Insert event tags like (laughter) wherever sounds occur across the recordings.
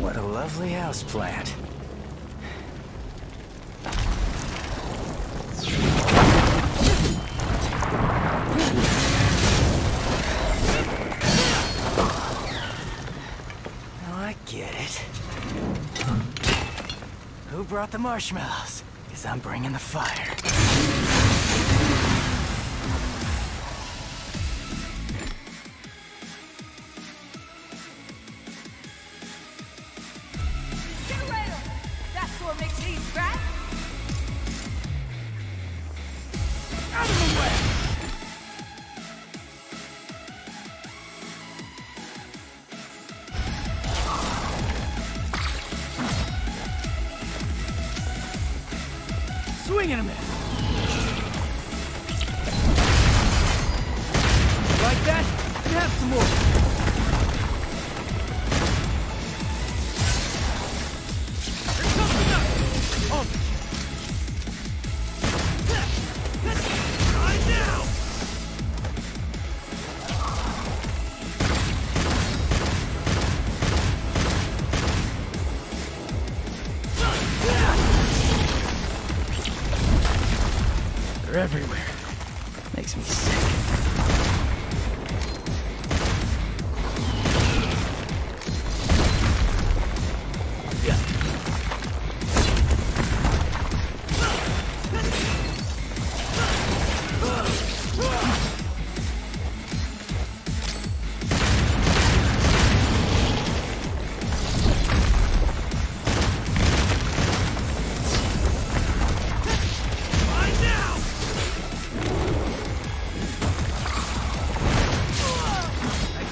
What a lovely house plant. Now I get it. Who brought the marshmallows? Because I'm bringing the fire.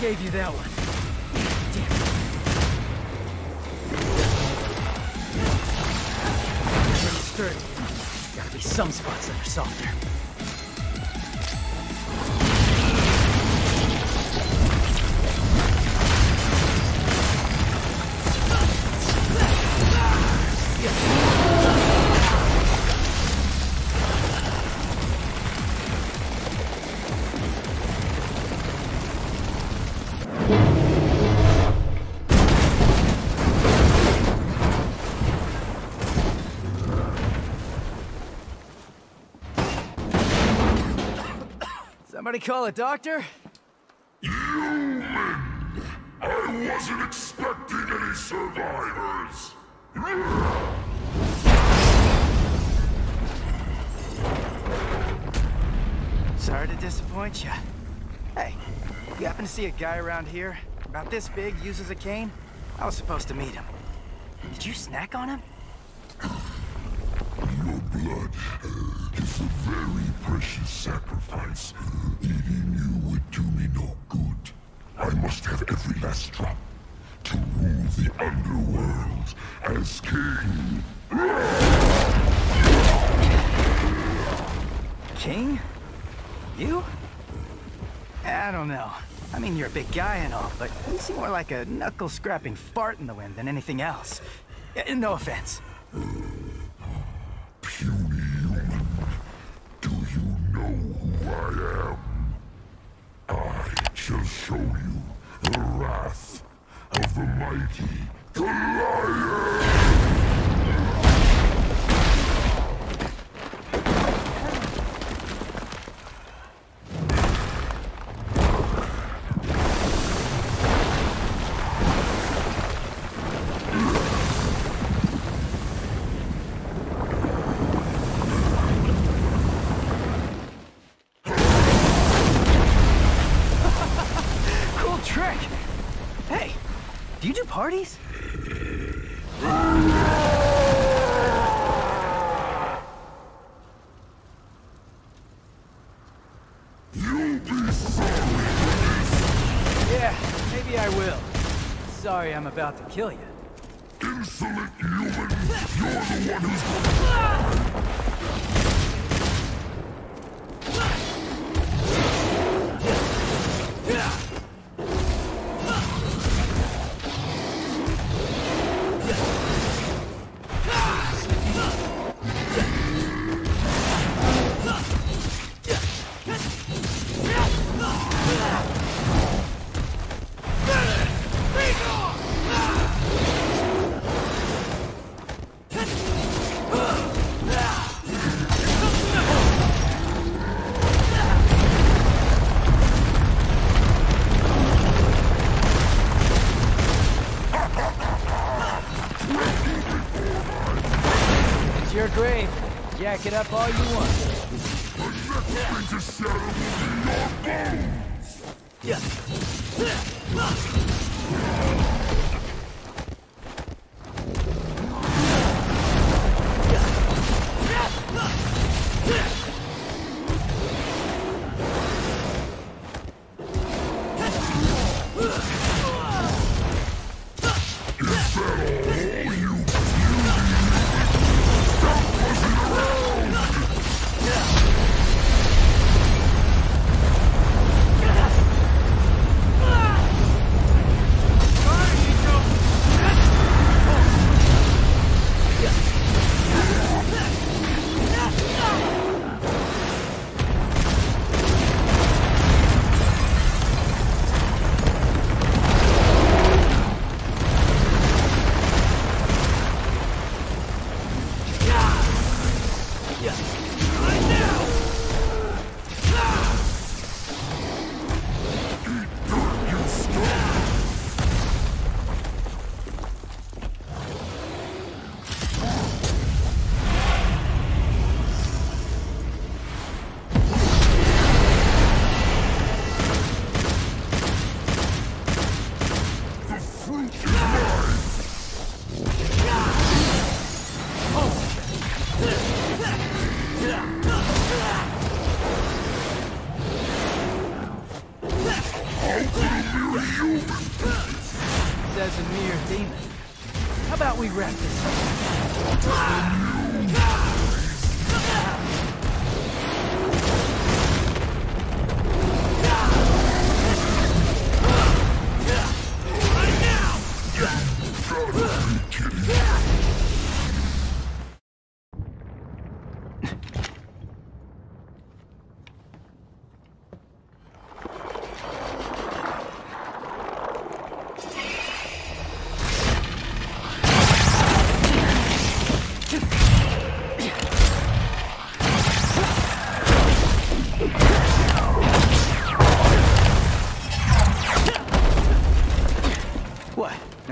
Gave you that one. Damn. Pretty sturdy. Gotta be some spots that are softer. Somebody call a doctor? I wasn't expecting any survivors. Sorry to disappoint you. Hey, you happen to see a guy around here about this big uses a cane? I was supposed to meet him. Did you snack on him? Your blood a very precious sacrifice. Eating you would do me no good. I must have every last drop to rule the underworld as king. King? You? I don't know. I mean, you're a big guy and all, but you seem more like a knuckle-scrapping fart in the wind than anything else. No offense. Puny I am? I shall show you the wrath of the mighty Goliath! Parties? Yeah, maybe I will. Sorry I'm about to kill you. Rack it up all you want.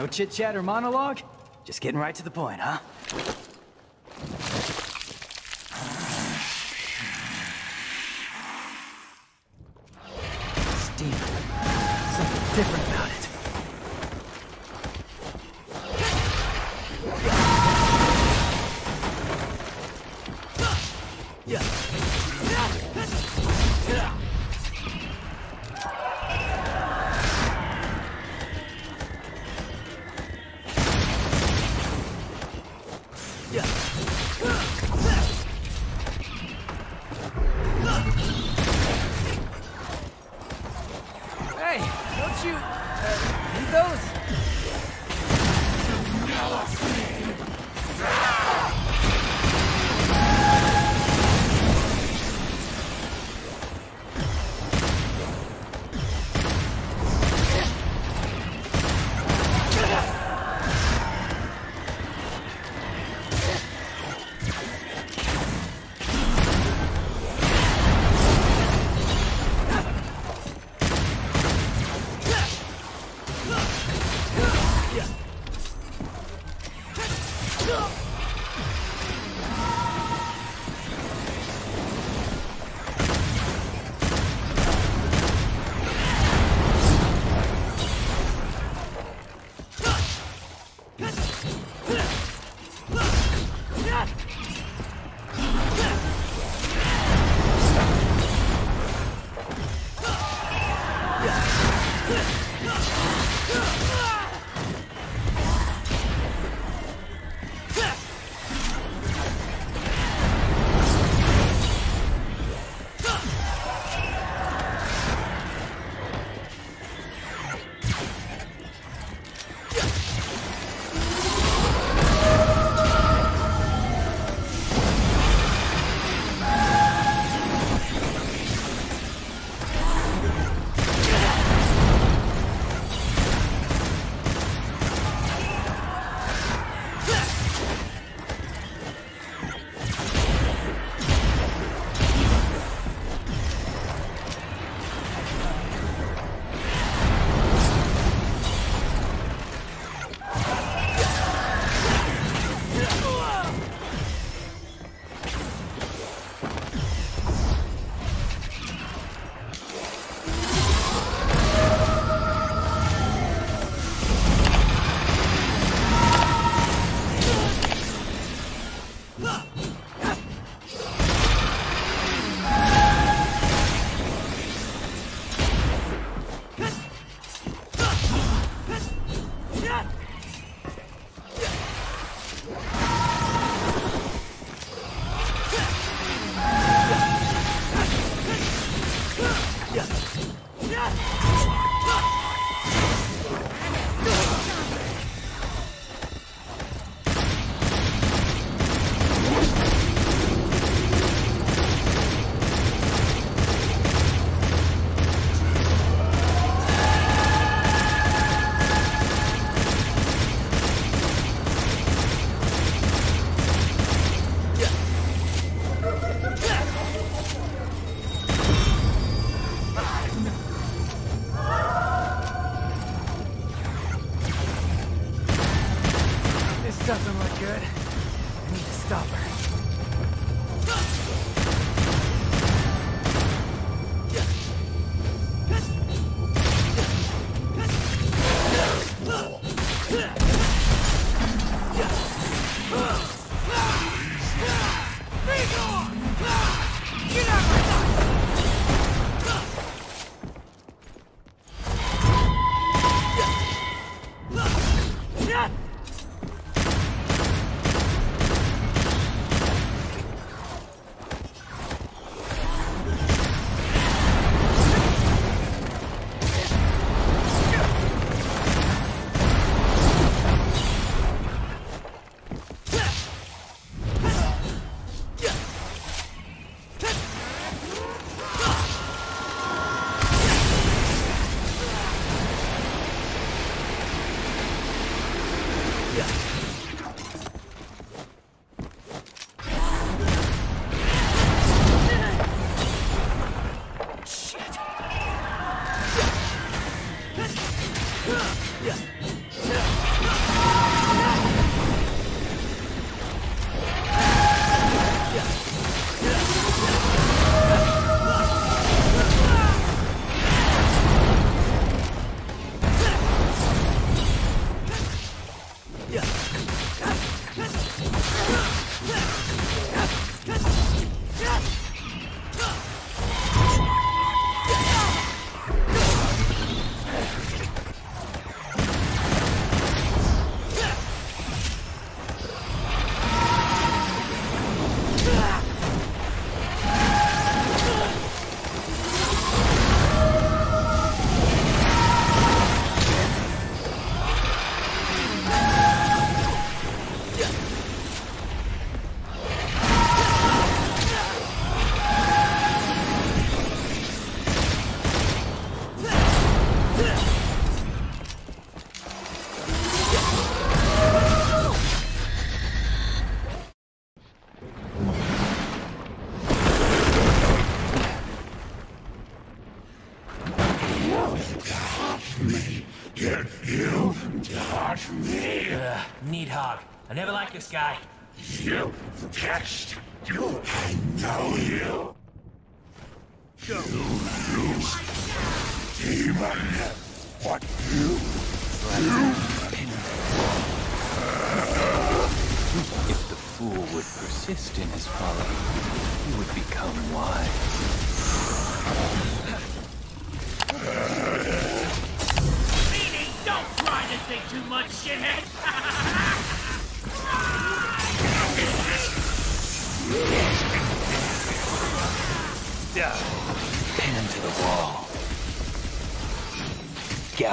chit-chat or monologue? Just getting right to the point, huh?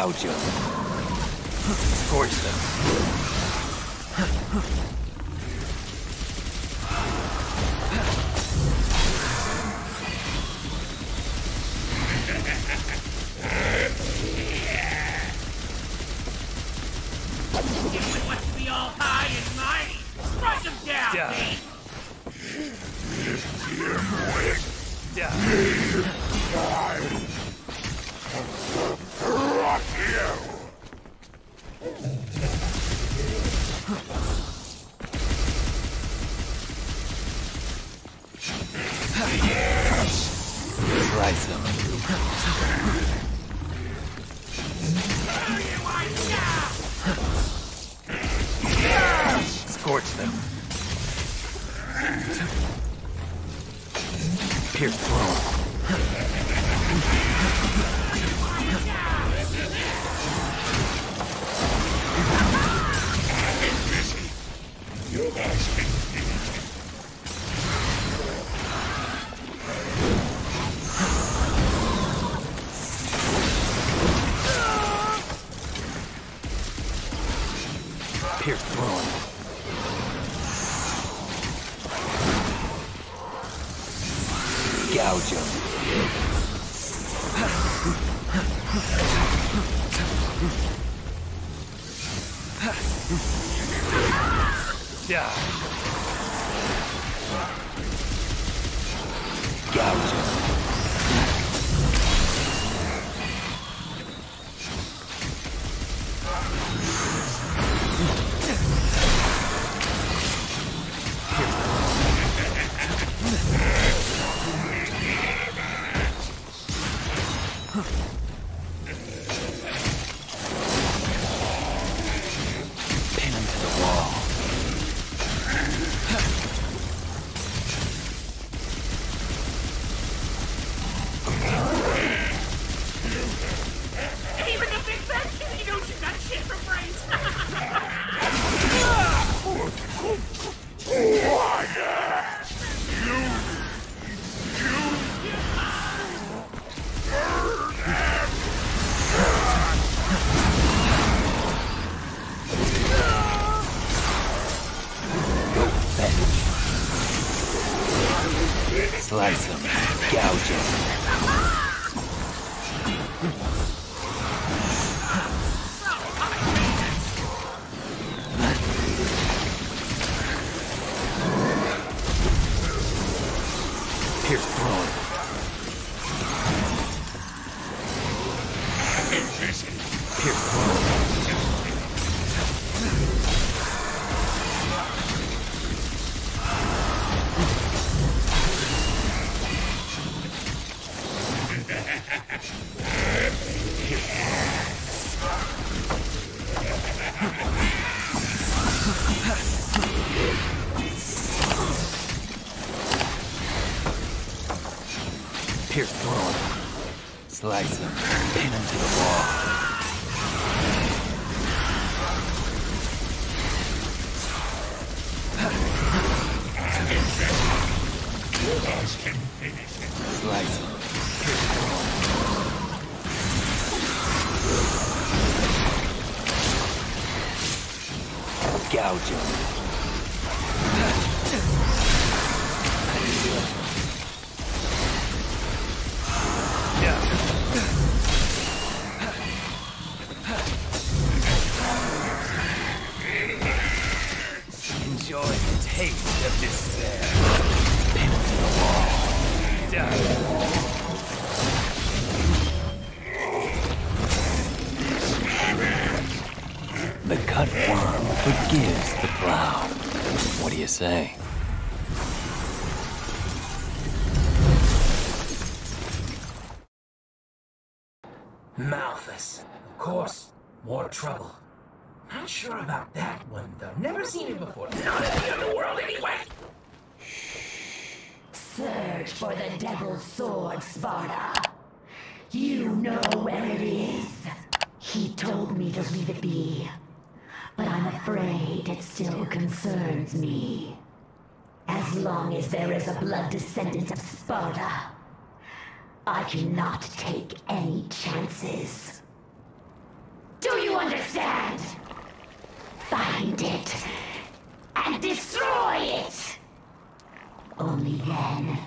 Gouge him. Scorch them. If wants to be all high and mighty, strike him down, Pete! rock you. Him. Scorch them. Pierce throne. Slice him. Pin him to the wall. Gouge him. Of despair. Pin the wall. The cut forgives the plow. What do you say? Malphas. Of course, more trouble. Not sure about that one, though. Never seen it before. Not in the underworld, anyway. Search for the Devil's Sword, Sparda. You know where it is. He told me to leave it be. But I'm afraid it still concerns me. As long as there is a blood descendant of Sparda, I cannot take any chances. Do you understand? Find it and destroy it! Only then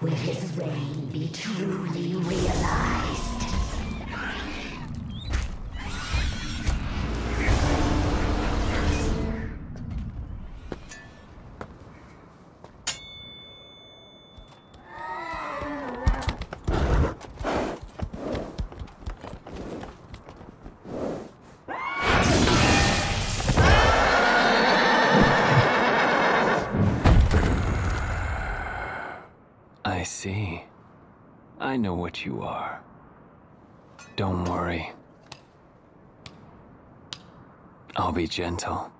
will his reign be truly realized. Know what you are. Don't worry. I'll be gentle.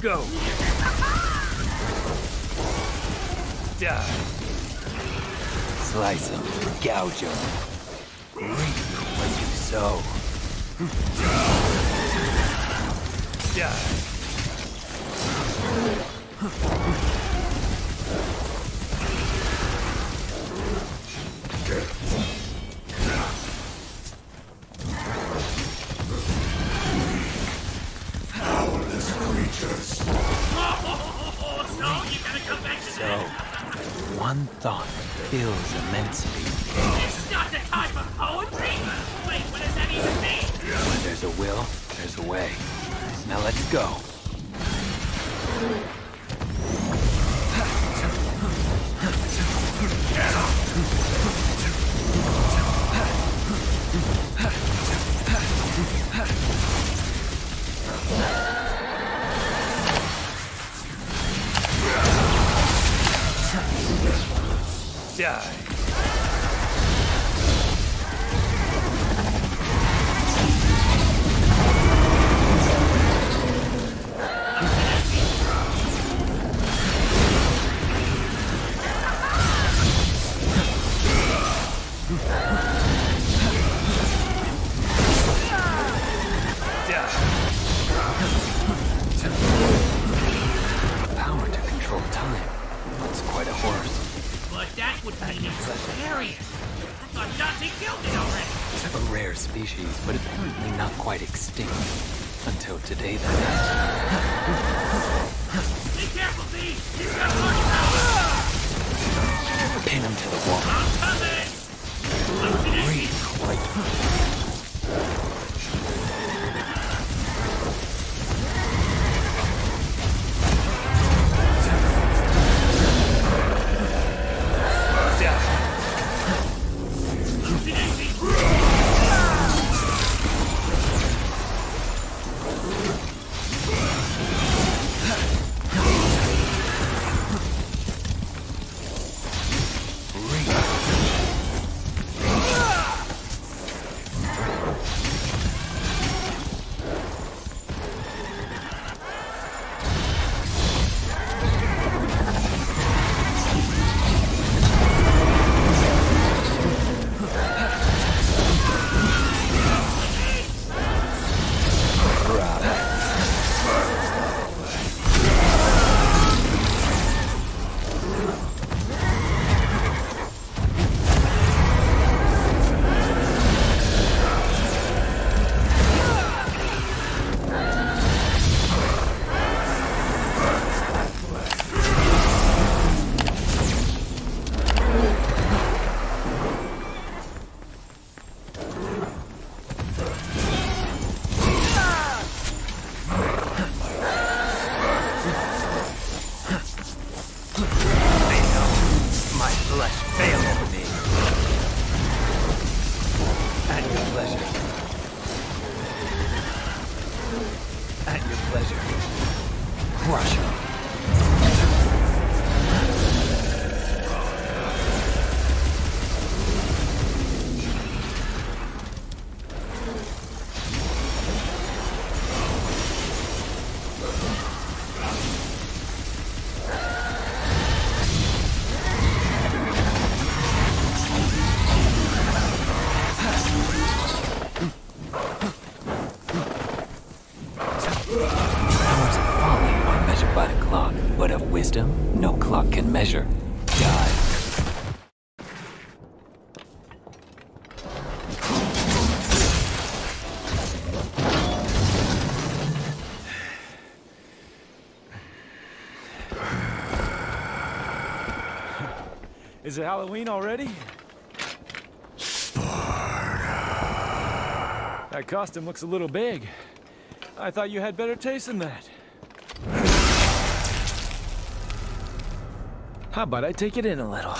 Go! Die! Slice him. Gouge him. Reap what you sow. Die! Oh, one thought fills immensity. It's not the time for poetry. Wait, what does that even mean? When there's a will, there's a way. Now let's go. Wall. Breathe quite Is it Halloween already? That costume looks a little big. I thought you had better taste than that. How about I take it in a little?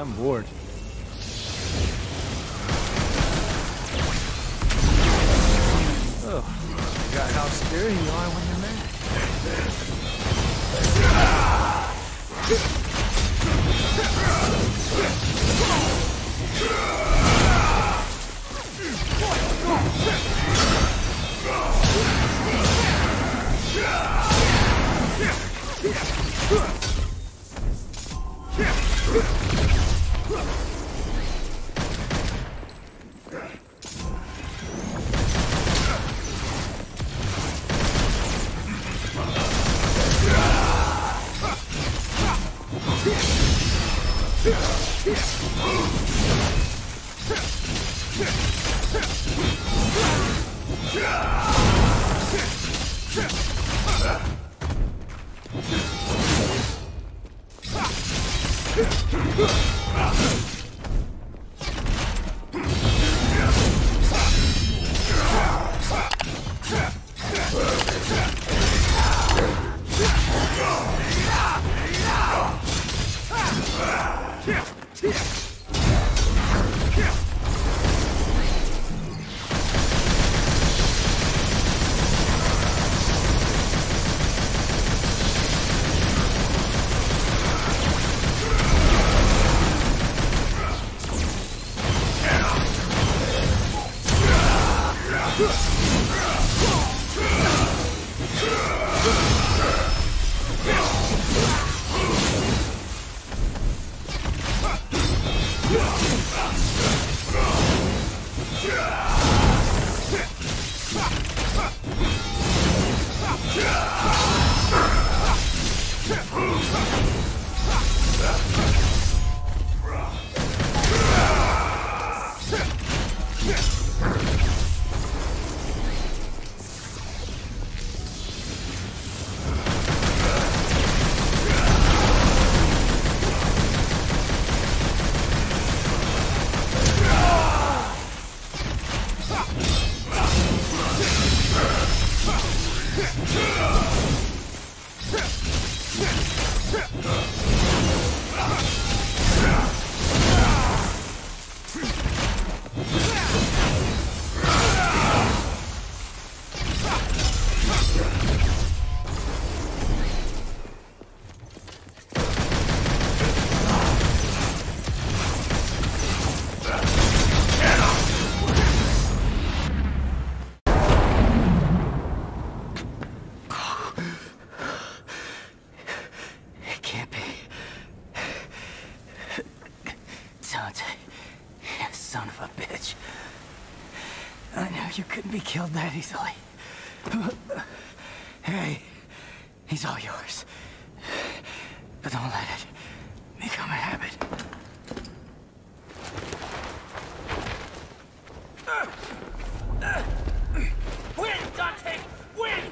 I'm bored. Oh, forgot how scary you are that easily. Hey, he's all yours. But don't let it become a habit. Win, Dante! Win!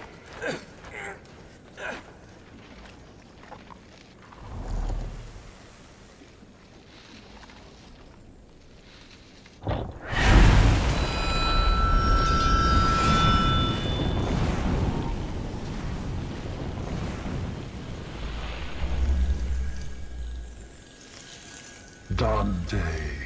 Dante.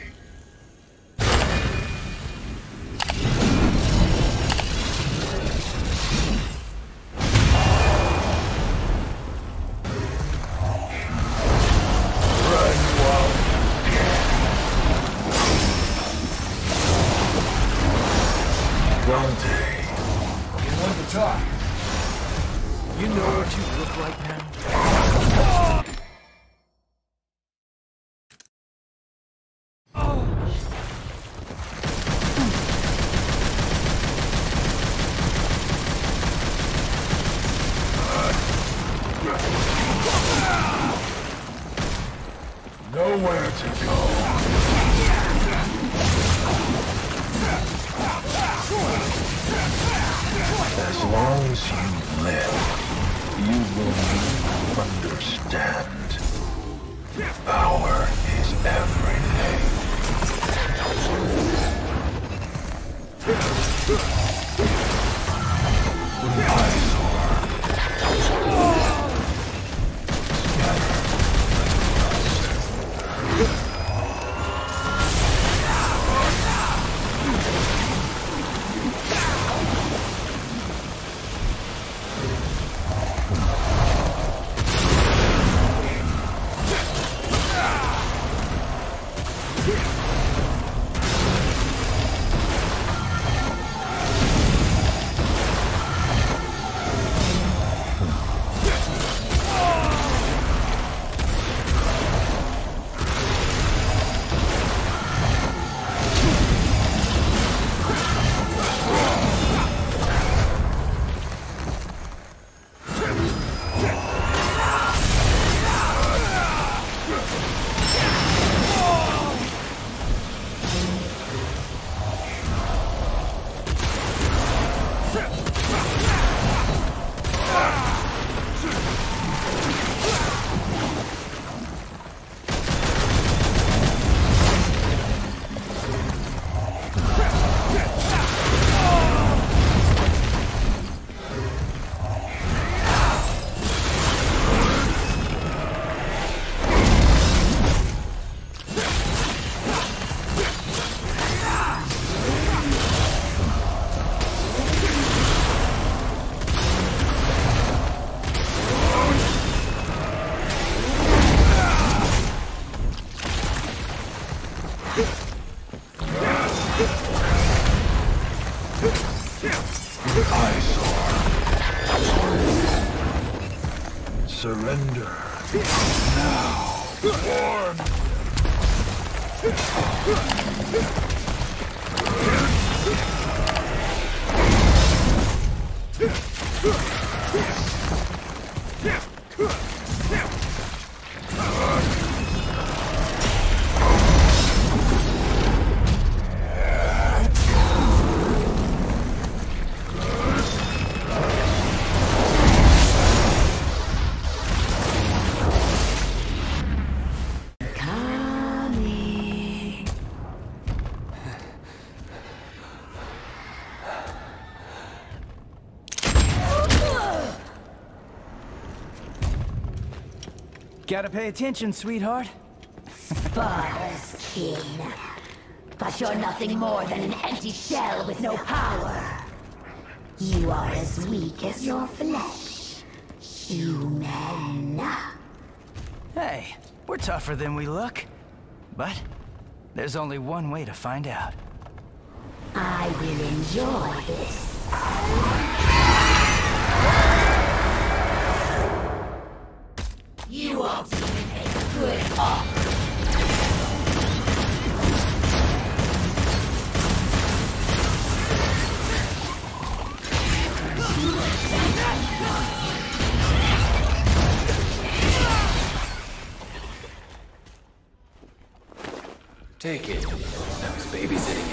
Gotta pay attention, sweetheart. King. But you're nothing more than an empty shell with no power. You are as weak as your flesh. Human. Hey, we're tougher than we look. But there's only one way to find out. I will enjoy this. Take it. I was babysitting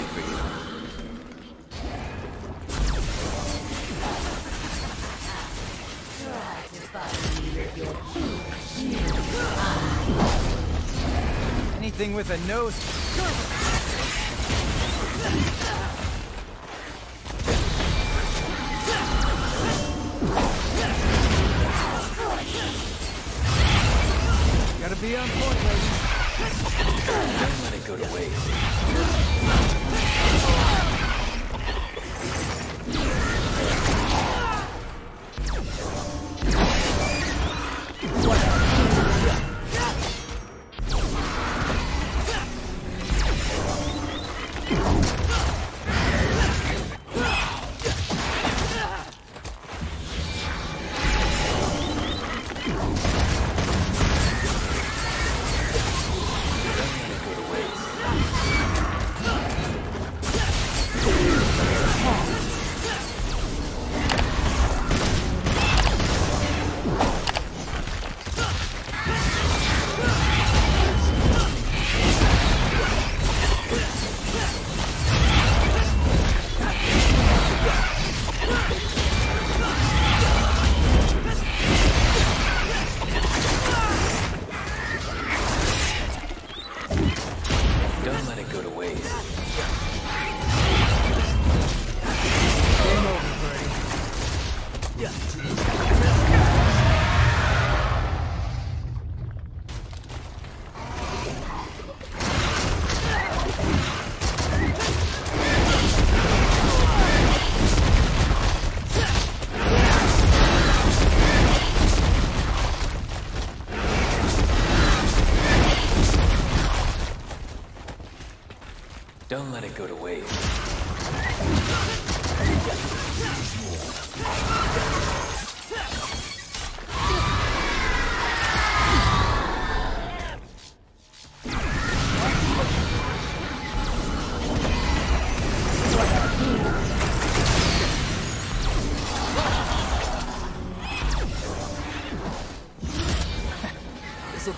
with a nose.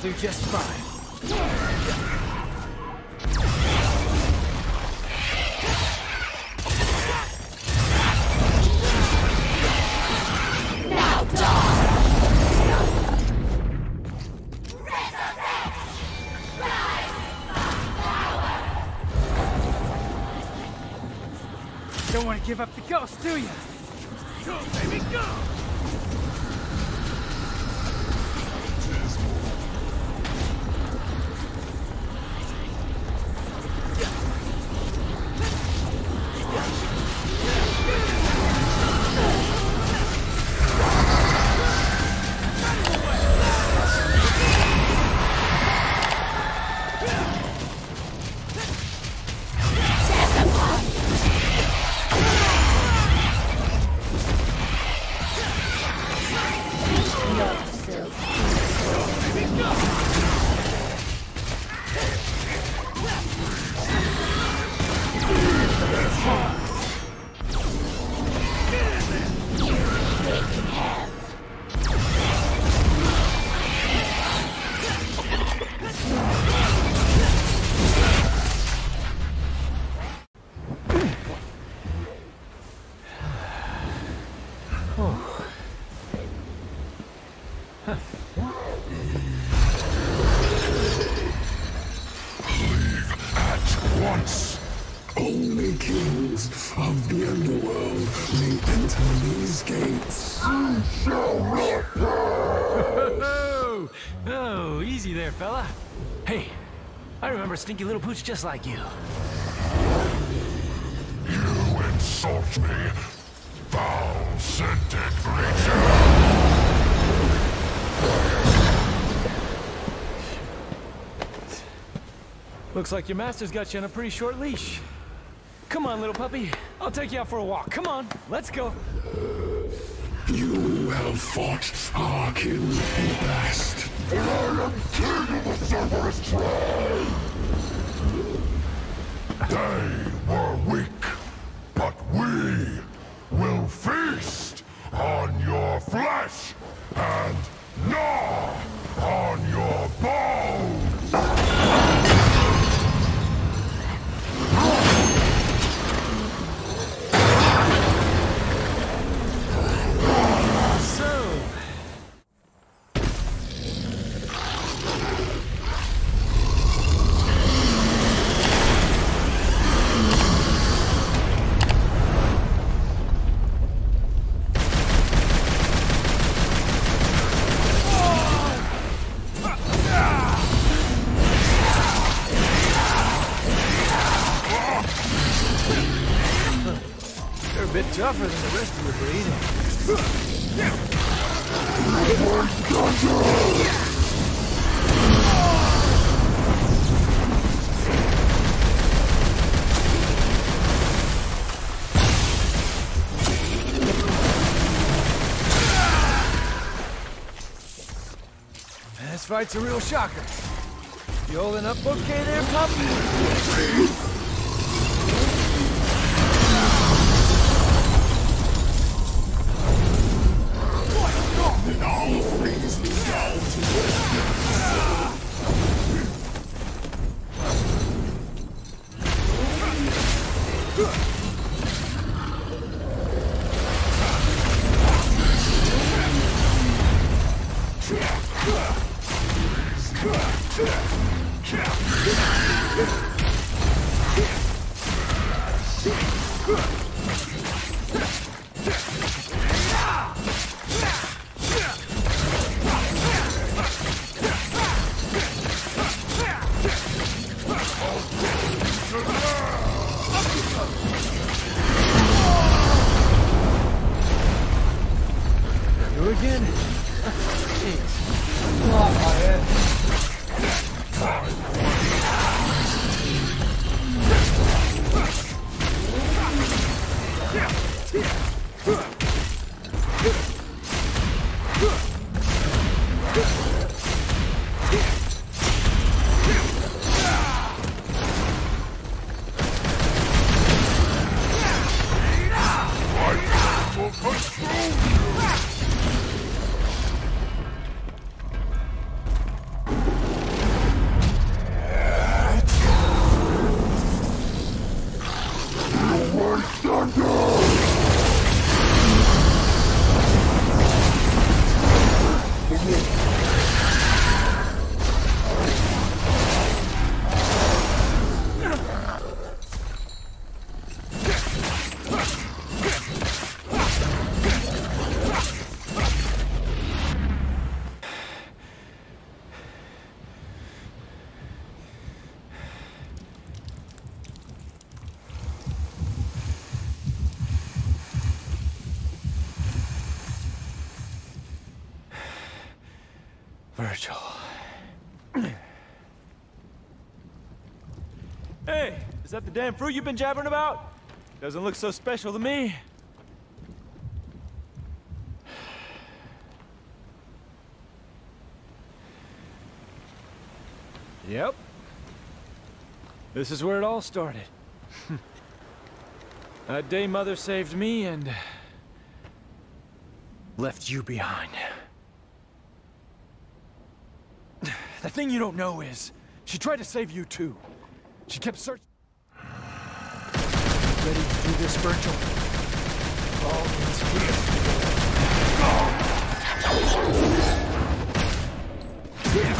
Do just fine. Don't want to give up the ghost, do you? Stinky Little Pooch just like you. You insult me, foul-scented creature! Looks like your master's got you on a pretty short leash. Come on, little puppy. I'll take you out for a walk. Come on, let's go. You have fought Arkin in the past. And I am king of the Cerberus tribe! They tougher than the rest of your. This fight's a real shocker. You holding up okay there, pup? Is that the damn fruit you've been jabbering about? Doesn't look so special to me. Yep. This is where it all started. (laughs) that day Mother saved me and left you behind. (sighs) The thing you don't know is, she tried to save you too. She kept searching ready to do this, Vergil. All is here. Go! Yeah.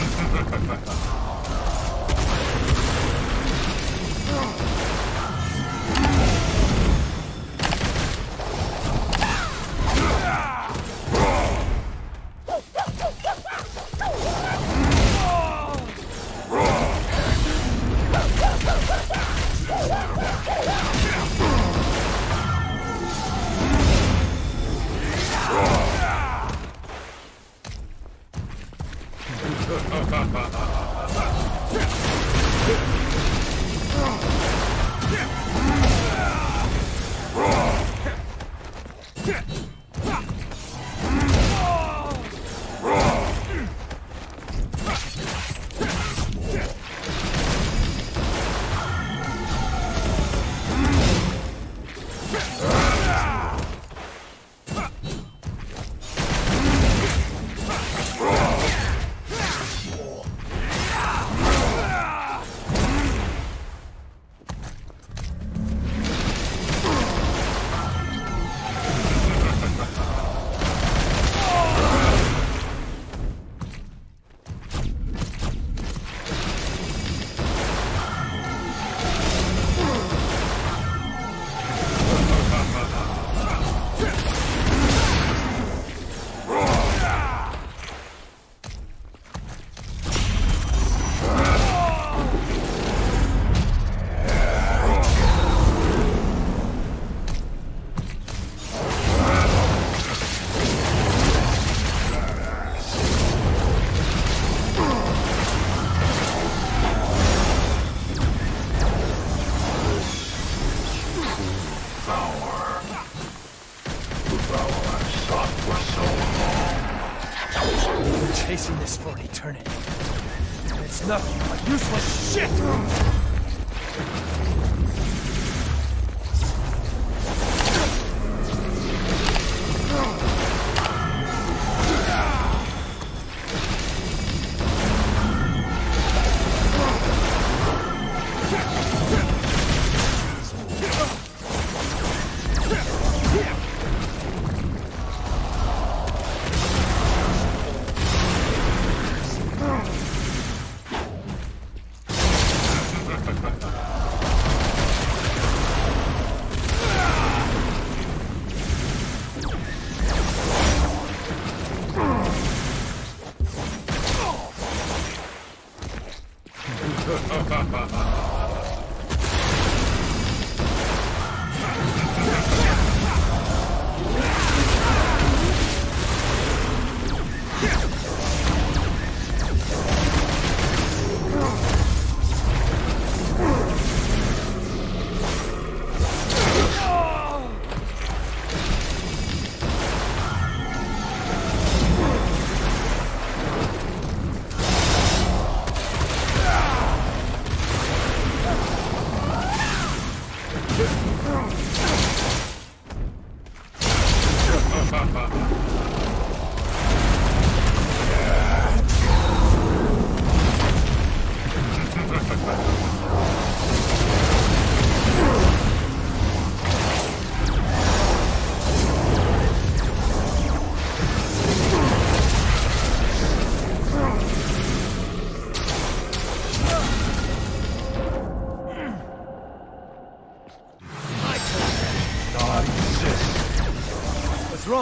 What's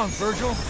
wrong, Vergil?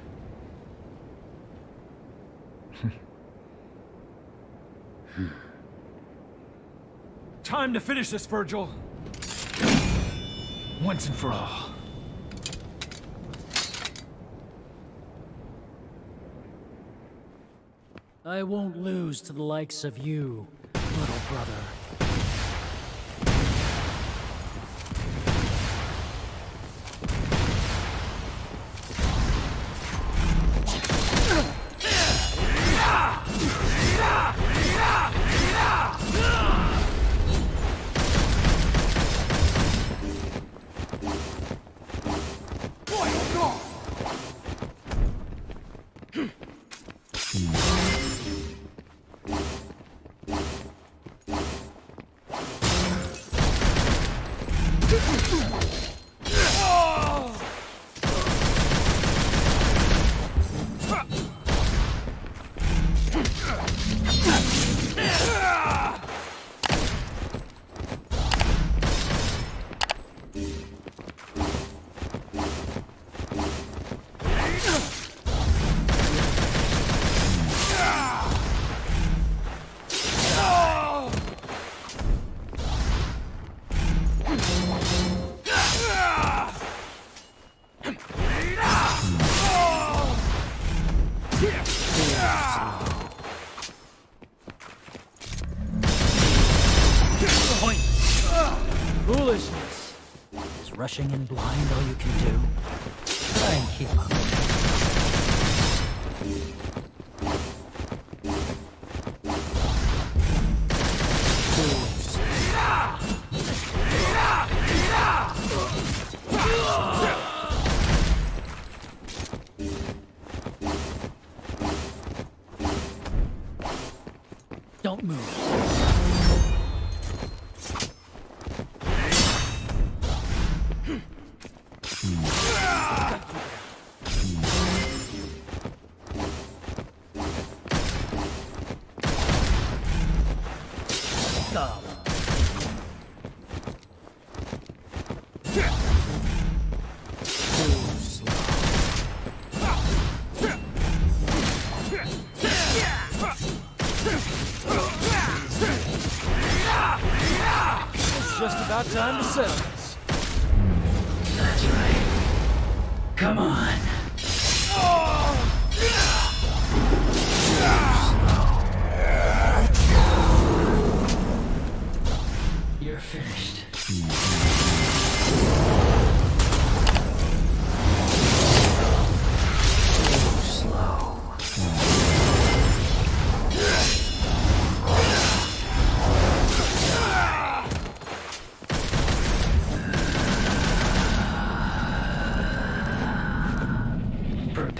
Time to finish this, Vergil. Once and for all. I won't lose to the likes of you, little brother. Rushing in blind all you can do? Try and keep up.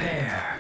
Prepare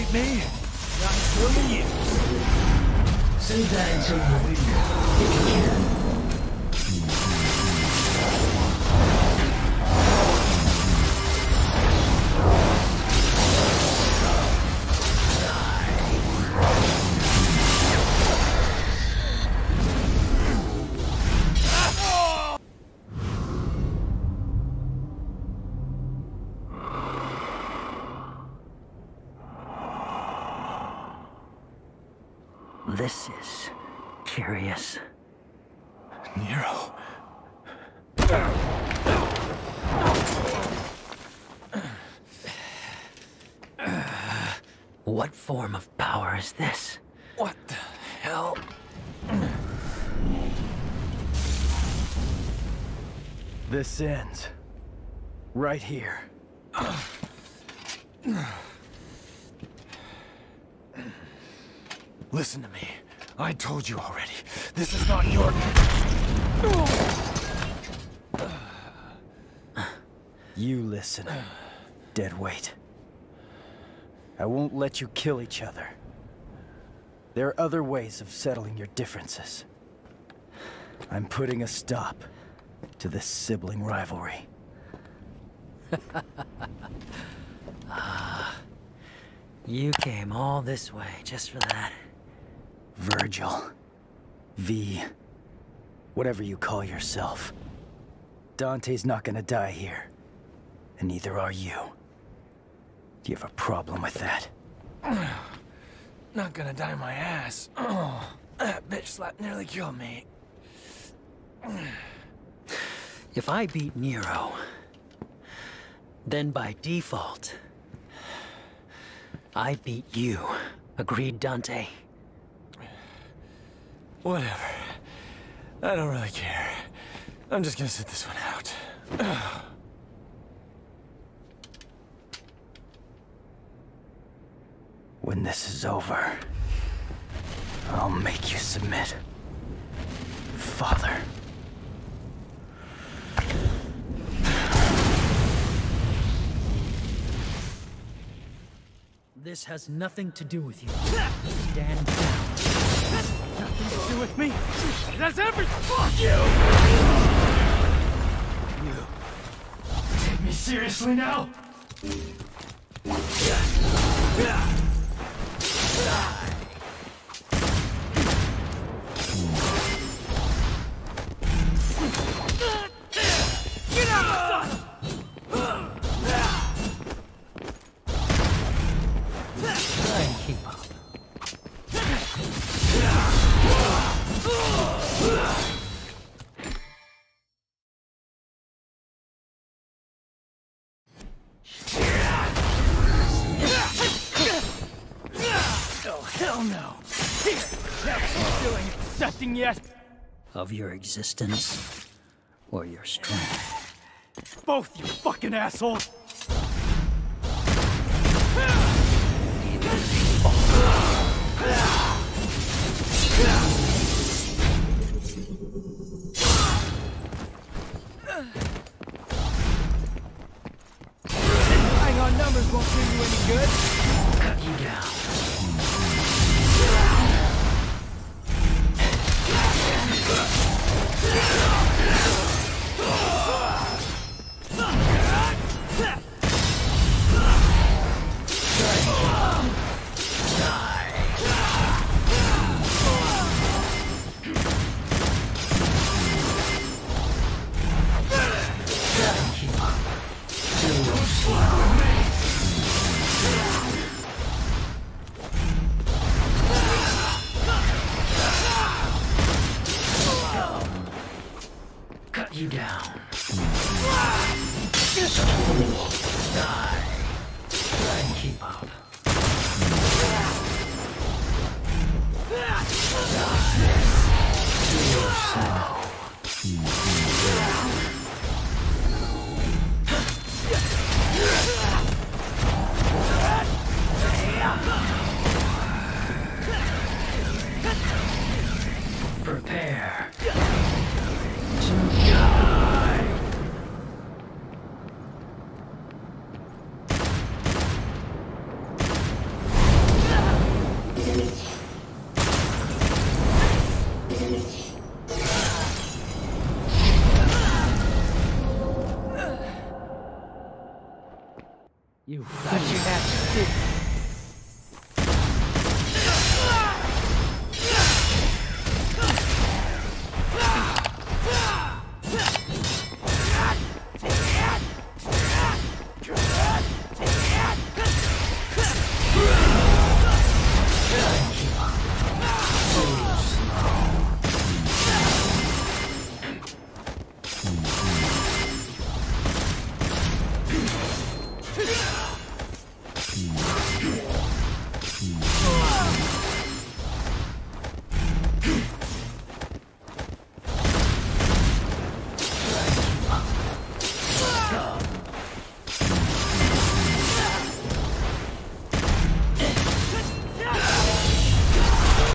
beat me. Not you. Save that This is curious. Nero. What form of power is this? What the hell? This ends. Right here. Listen to me. I told you already. This is not your... You listen, dead weight. I won't let you kill each other. There are other ways of settling your differences. I'm putting a stop to this sibling rivalry. (laughs) Ah, you came all this way just for that. Vergil. V. Whatever you call yourself. Dante's not gonna die here. And neither are you. Do you have a problem with that? (sighs) Not gonna die my ass. Oh, (clears throat) that bitch slap nearly killed me. (sighs) If I beat Nero, then by default, I beat you. Agreed, Dante? Whatever. I don't really care. I'm just gonna sit this one out. (sighs) When this is over, I'll make you submit. Father. This has nothing to do with you. Stand down. Nothing to do with me. That's everything. Fuck you! You. Take me seriously now? Get Of your existence or your strength. Both, you fucking asshole! Relying on numbers won't do you any good. Cut you down. Cut